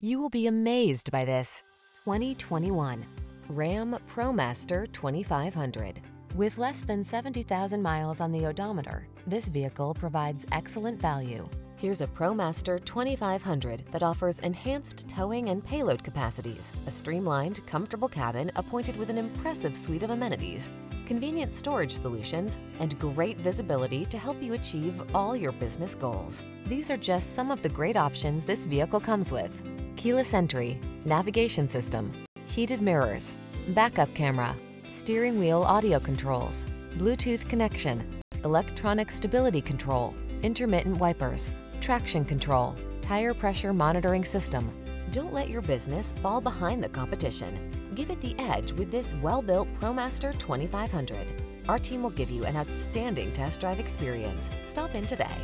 You will be amazed by this 2021 Ram ProMaster 2500. With less than 70,000 miles on the odometer, this vehicle provides excellent value. Here's a ProMaster 2500 that offers enhanced towing and payload capacities, a streamlined, comfortable cabin appointed with an impressive suite of amenities, convenient storage solutions, and great visibility to help you achieve all your business goals. These are just some of the great options this vehicle comes with keyless entry, navigation system, heated mirrors, backup camera, steering wheel audio controls, Bluetooth connection, electronic stability control, intermittent wipers, traction control, tire pressure monitoring system. Don't let your business fall behind the competition. Give it the edge with this well-built ProMaster 2500. Our team will give you an outstanding test drive experience. Stop in today.